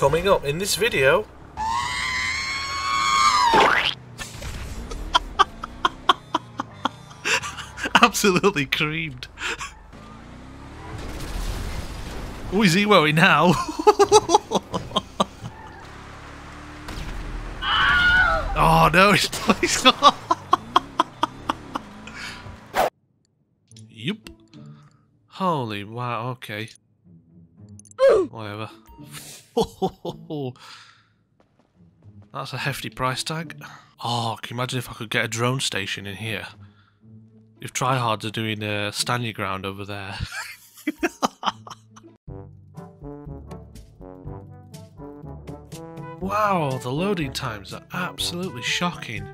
Coming up in this video. Absolutely creamed. Oh, is he worried now? oh no, he's, he's not. Yup. Holy wow, okay. Whatever. That's a hefty price tag. Oh, can you imagine if I could get a drone station in here? If tryhards are doing a stand your ground over there. wow, the loading times are absolutely shocking.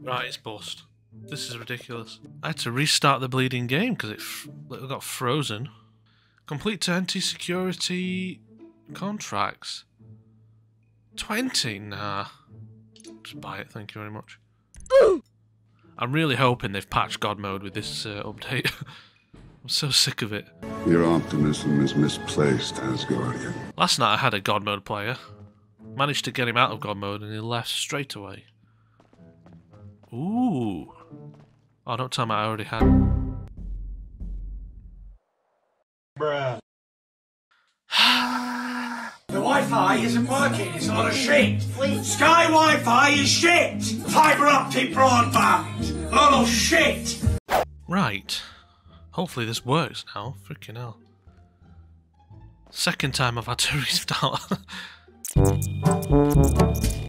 Right, it's bust. This is ridiculous. I had to restart the bleeding game because it, it got frozen. Complete to anti-security contracts. 20? Nah. Just buy it, thank you very much. I'm really hoping they've patched God mode with this uh, update. I'm so sick of it. Your optimism is misplaced, Asgardian. Last night I had a God mode player. Managed to get him out of God mode and he left straight away. Ooh. Oh, don't tell me I already had. Bruh. The Wi-Fi isn't working. It's a lot of shit. Sky Wi-Fi is shit. Fibre optic broadband. A lot of shit. Right. Hopefully this works now. Freaking hell. Second time I've had to restart.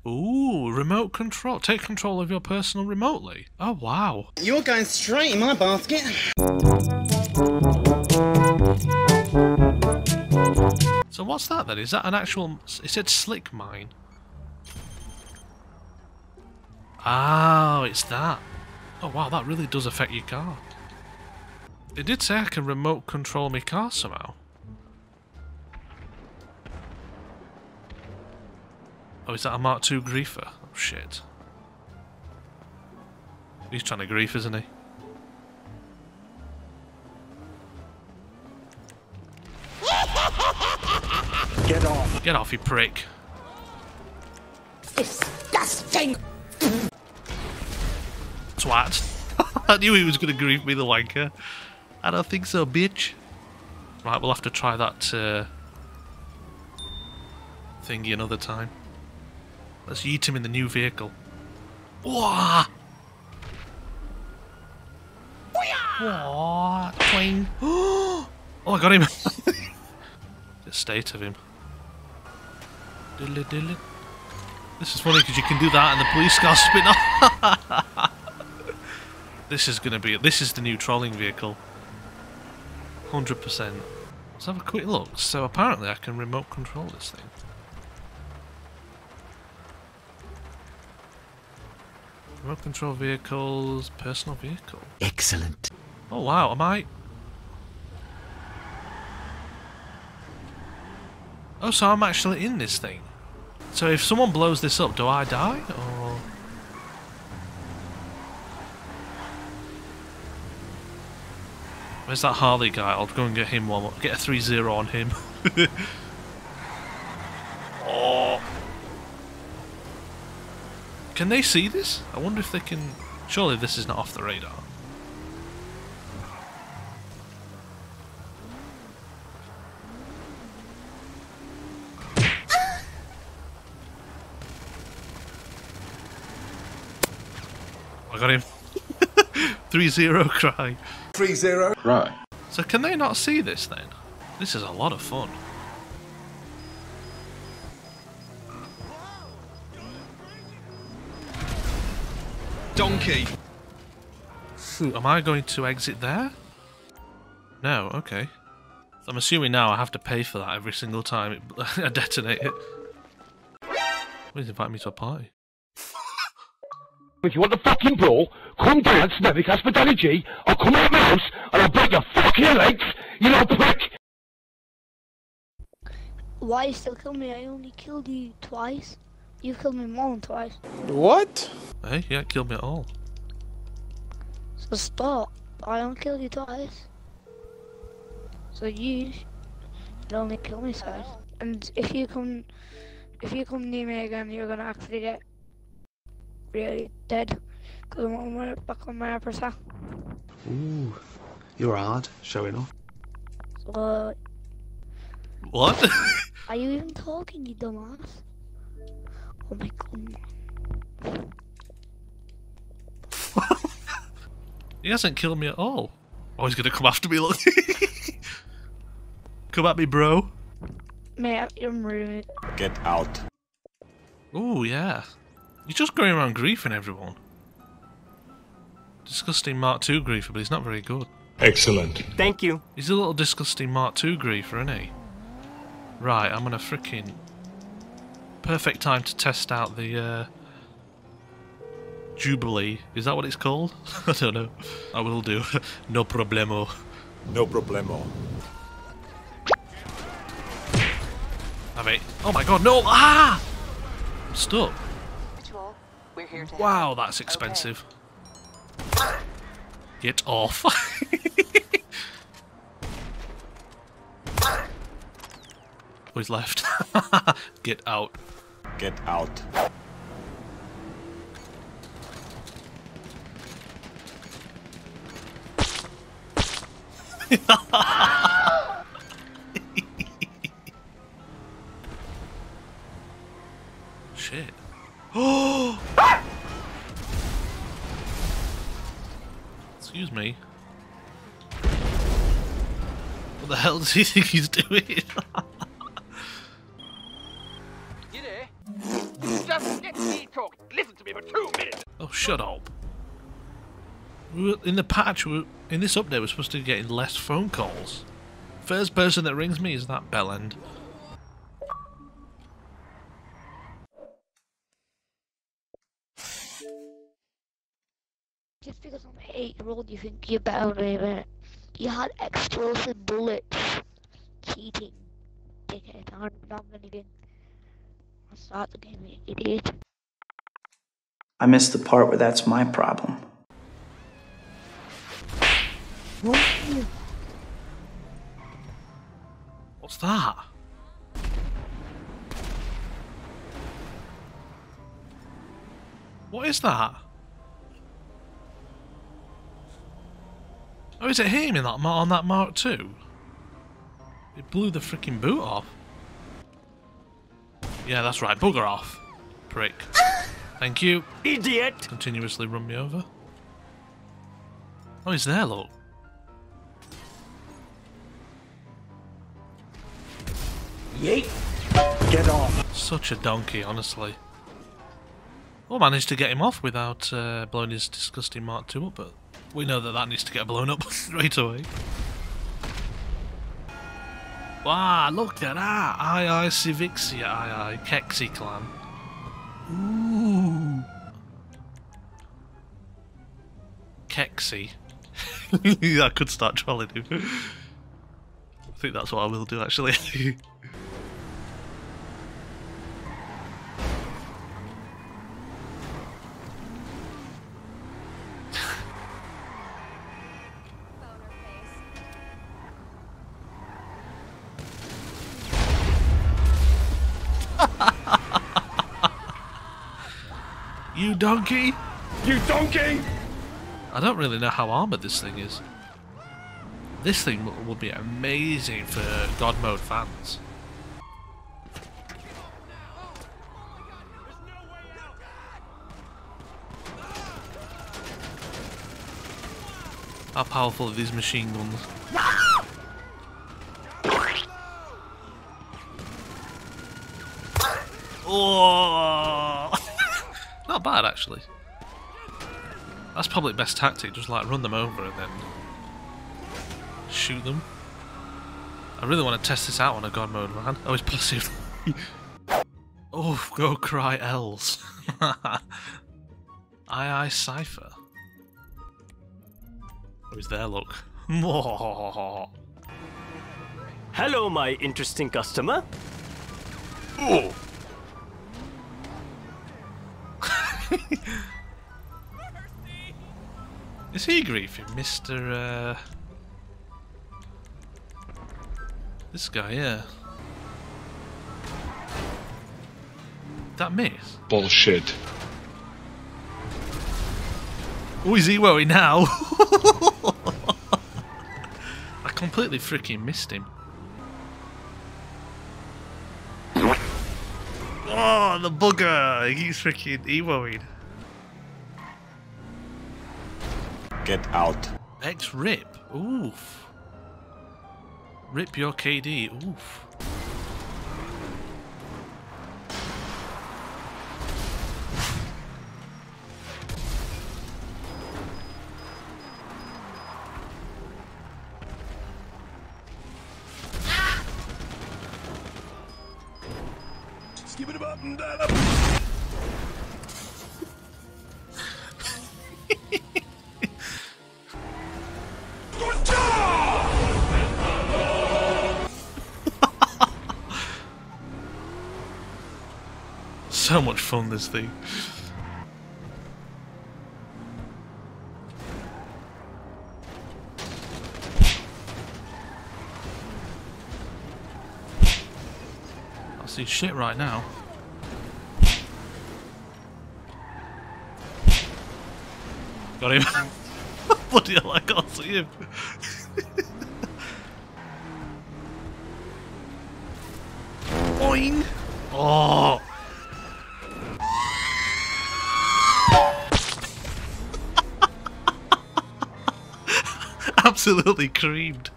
Ooh, remote control. Take control of your personal remotely. Oh, wow. You're going straight in my basket. So what's that then? Is that an actual... It said slick mine. Oh, it's that. Oh wow, that really does affect your car. It did say I can remote control my car somehow. Oh, is that a Mark II griefer? Oh shit. He's trying to grief, isn't he? Get off. Get off, you prick. Disgusting! Twat. I knew he was going to grief me, the wanker. I don't think so, bitch. Right, we'll have to try that uh, thingy another time. Let's eat him in the new vehicle. Wah! Oh, I got him! the state of him. This is funny because you can do that and the police car spin off. this is gonna be. This is the new trolling vehicle. Hundred percent. Let's have a quick look. So apparently I can remote control this thing. Remote control vehicles, personal vehicle. Excellent. Oh wow, am I? Oh, so I'm actually in this thing. So if someone blows this up, do I die? Or... Where's that Harley guy? I'll go and get him one. Get a 3-0 on him. oh. Can they see this? I wonder if they can... Surely this is not off the radar. Got him. 3-0 cry. 3-0. Right. So can they not see this then? This is a lot of fun. Donkey. Hmm. Am I going to exit there? No, okay. I'm assuming now I have to pay for that every single time it, I detonate it. Please invite me to a party. If you want the fucking brawl, come down to Snevic Hospitality, or come out my house, and I'll break your fucking legs, you little prick! Why you still kill me? I only killed you twice. You killed me more than twice. What? Hey, yeah, killed me at all. So stop. I only killed you twice. So you should only kill me twice. And if you come if you come near me again, you're gonna actually get really dead. Cause I'm on my, back on my upper side. Ooh, you're hard, showing off. So, uh, What? are you even talking, you dumbass? Oh my god. he hasn't killed me at all. Oh, he's gonna come after me, look. come at me, bro. Mate, you're rude. Get out. Oh, yeah. He's just going around griefing everyone. Disgusting Mark II griefer, but he's not very good. Excellent. Thank you. He's a little disgusting Mark II griefer, isn't he? Right, I'm gonna freaking... Perfect time to test out the uh, Jubilee. Is that what it's called? I don't know. I will do. no problemo. No problemo. I mean, oh my god, no! Ah! I'm stuck. We're here to Wow, that's expensive. Get off. oh, he's left. Get out. Get out. Shit. the hell does he think he's doing? Just let me talk. Listen to me for two minutes. oh, shut up. We were, in the patch, we were, in this update, we're supposed to be getting less phone calls. First person that rings me is that bellend. Just because I'm an eight year old, you think you're better than me, but you had explosive bullets. Cheating. Dickhead. I'm not gonna even. I'll start the game, you idiot. I missed the part where that's my problem. What's that? What is that? Oh, is it him in that on that Mark II? It blew the freaking boot off. Yeah, that's right. Bugger off, prick. Thank you. Idiot! Continuously run me over. Oh, he's there. Look. Yeet. Get off. Such a donkey, honestly. Well, managed to get him off without uh, blowing his disgusting Mark II up, but we know that that needs to get blown up straight away. Wow, look at that! Aye aye Civixia, aye aye Kexi clan. Ooh. Kexi. I could start trolling him. I think that's what I will do actually. Donkey! You donkey! I don't really know how armored this thing is. This thing w- would be amazing for God Mode fans. How powerful are these machine guns? Oh! Not bad actually. That's probably the best tactic, just like run them over and then shoot them. I really want to test this out on a god mode, man. Oh, it's passive. oh, go cry L's. aye aye Cypher. Oh, he's there, look. Hello, my interesting customer. Oh. Is he griefing, Mr. Uh... This guy, yeah. that miss? Bullshit. Oh, he's Ewoing now. I completely freaking missed him. Oh, the bugger! He's keeps freaking Ewoing. Get out. X rip. Oof. Rip your KD. Oof. So much fun, this thing. I see shit right now. Got him. Bloody hell, I can't see him. Boing! Oh! Absolutely creamed.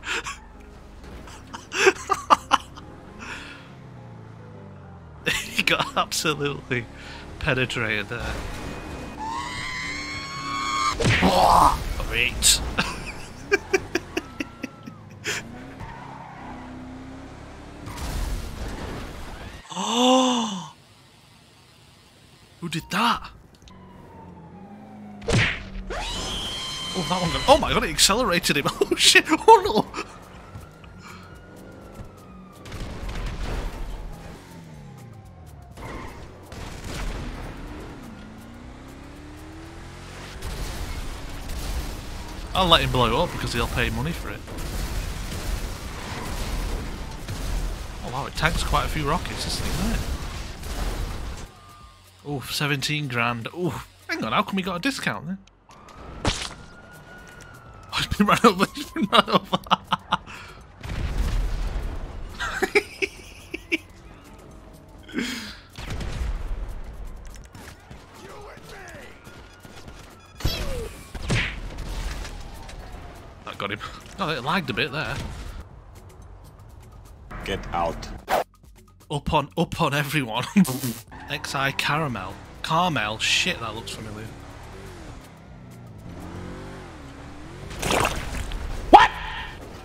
he got absolutely penetrated there. Great. oh! Who did that? Oh, that one got, Oh my god, it accelerated him. Oh shit. Oh no. I'll let him blow up because he'll pay money for it. Oh wow, it tanks quite a few rockets, this thing, doesn't it? Oh, 17 grand. Oh, hang on, how come we got a discount then? He's been run over, got him. Oh, it lagged a bit there. Get out. Up on, up on everyone. XI Caramel. Carmel. Shit, that looks familiar. What?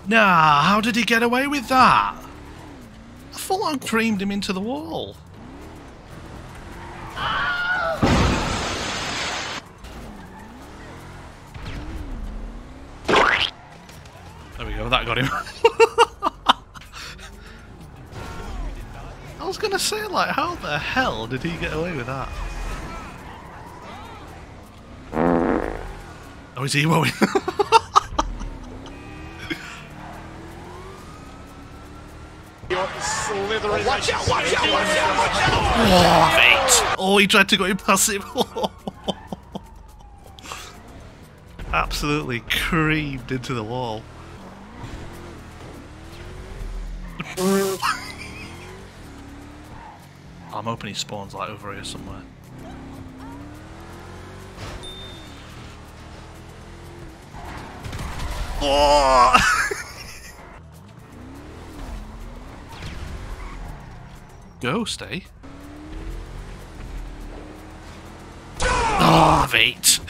Nah, how did he get away with that? I full on creamed him into the wall. That got him. I was gonna say, like, how the hell did he get away with that? Oh, is he mowing? Watch out, watch out, watch out, watch out! Oh. Oh, he tried to go in passive. Absolutely creamed into the wall. I'm hoping he spawns like over here somewhere. Oh! Ghost, eh? Oh, mate!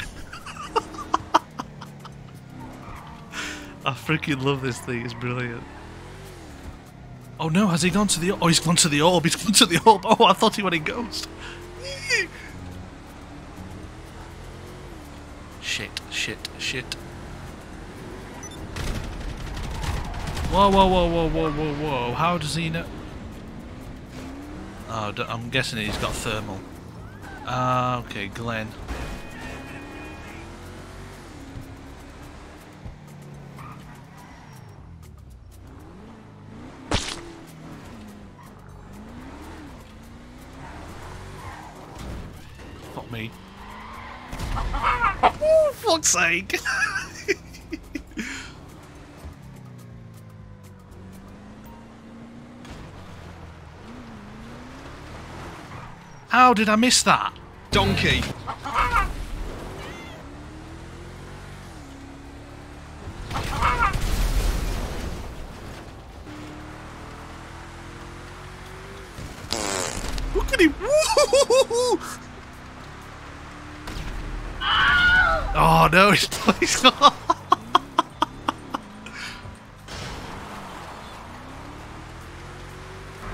I freaking love this thing, it's brilliant. Oh no, has he gone to the Oh, he's gone to the orb, he's gone to the orb. Oh, I thought he went in ghost. shit, shit, shit. Whoa, whoa, whoa, whoa, whoa, whoa, whoa. How does he know? Oh, I'm guessing he's got thermal. Ah, okay, Glenn. Fuck me. oh, fuck's sake! How did I miss that? Donkey.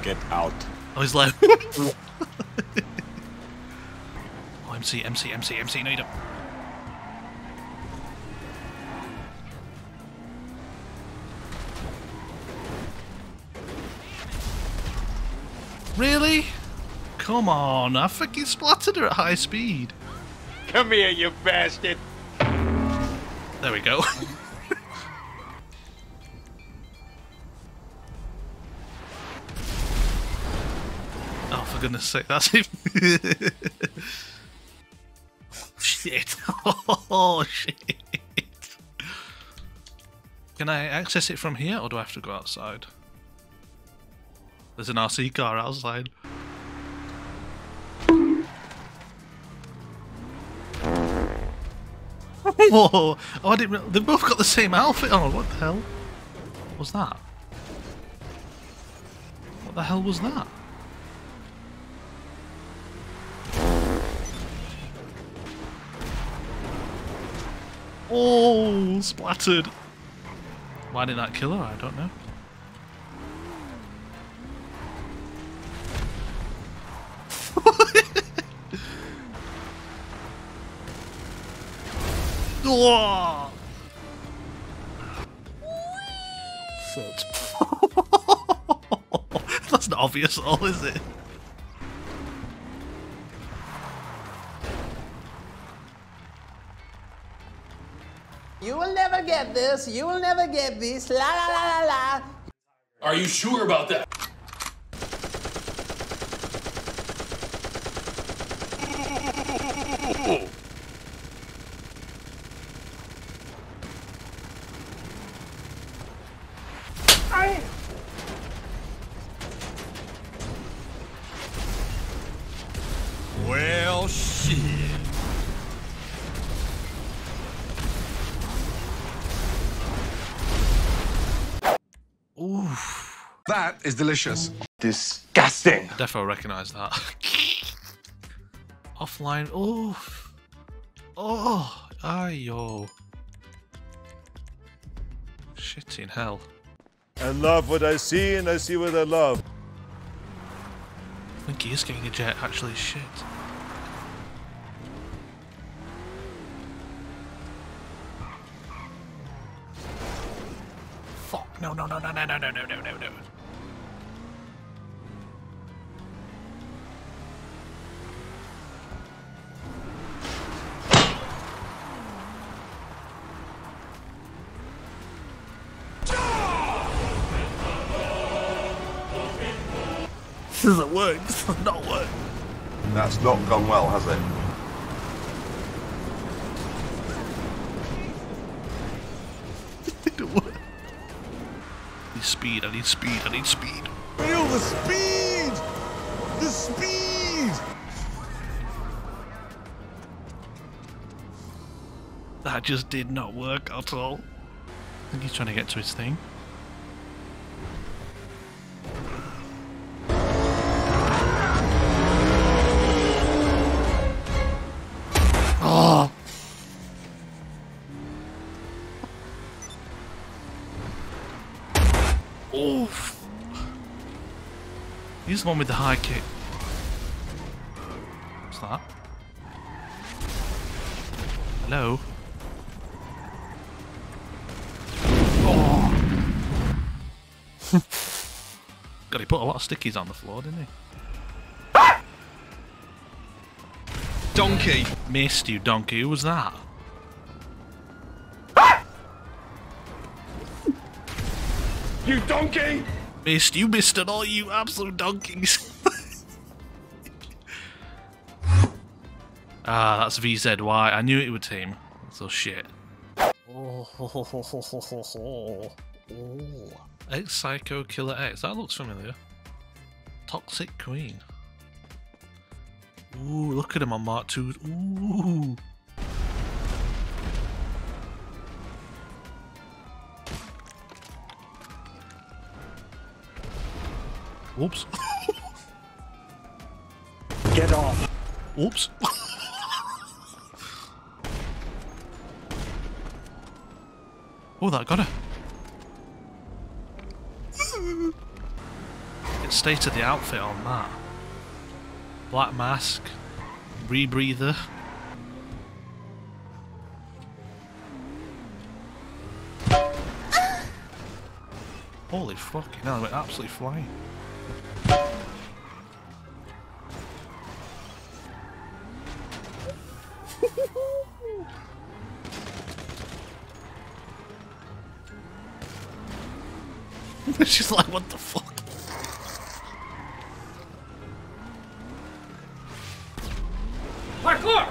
Get out. Oh, he's low. oh, MC, MC, MC, MC, no you don't. Really? Come on, I fucking splattered her at high speed. Come here, you bastard. There we go. goodness sake, that's him. shit. Oh, shit. Can I access it from here, or do I have to go outside? There's an RC car outside. Whoa! Oh, I didn't. They both got the same outfit on. What the hell? What was that? What the hell was that? Oh, splattered. Why did that kill her? I don't know. That's not obvious at all, is it? This. You will never get this. La la la la la. Are you sure about that? Well, shit. Oof. That is delicious. Disgusting. I definitely recognise that. Offline. Oh. Oh. Ayo. Shit in hell. I love what I see and I see what I love. I think he is getting a jet, actually. Shit. This doesn't work. This does not work. That's not gone well, has it? didn't work. I need speed. I need speed. I need speed. Feel the speed! The speed! That just did not work at all. I think he's trying to get to his thing. He's the one with the high kick. What's that? Hello? Oh! God, he put a lot of stickies on the floor, didn't he? Donkey. Missed you, donkey. Who was that? You donkey! Missed you, missed it all, you absolute donkeys. Ah, that's VZY. I knew it would team. So shit. Oh, ho, ho, ho, oh. X Psycho Killer X. That looks familiar. Toxic Queen. Ooh, look at him on Mark 2. Ooh. Whoops. Get off. Whoops. oh, that got her. It stated the outfit on that. Black mask, rebreather. Holy fucking hell, we're absolutely flying. She's like, what the fuck? Parkour!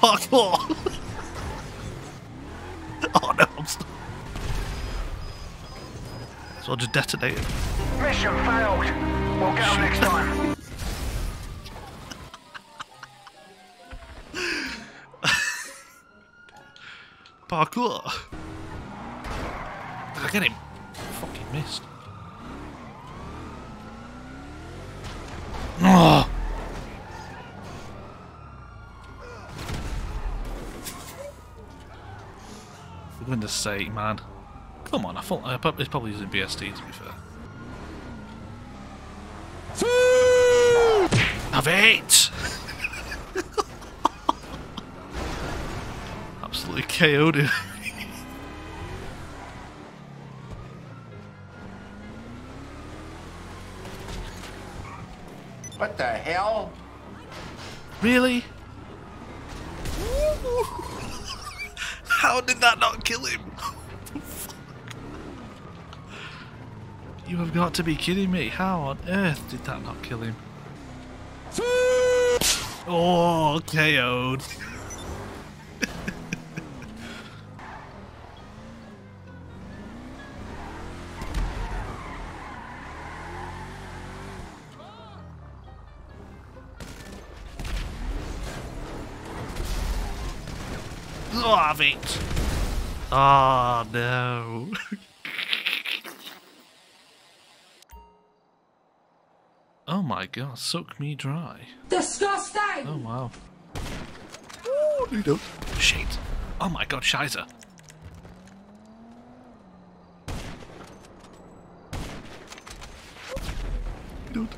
Parkour! oh no, I'm stuck. So I'll just detonate it. Mission failed. We'll get them next time. Parkour! For goodness sake, man. Come on, I thought uh, it's probably using BST to be fair. Have it! Absolutely KO'd him. The hell? Really? How did that not kill him? you have got to be kidding me. How on earth did that not kill him? Oh, KO'd. Love it. Oh no. oh my god, suck me dry. Disgusting! Oh wow. Oh, don't. Shit. Oh my god, Shizer. Dude.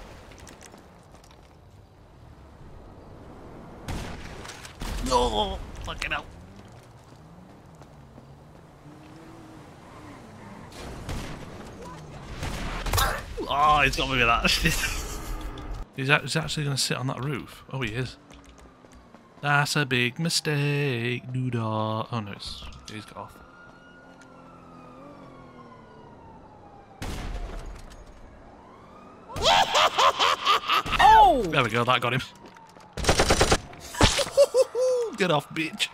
No, fucking hell. Oh, he's got me with that. he's, he's actually going to sit on that roof. Oh, he is. That's a big mistake. Doodah. Oh no, it's, he's got off. Oh! There we go, that got him. Get off, bitch.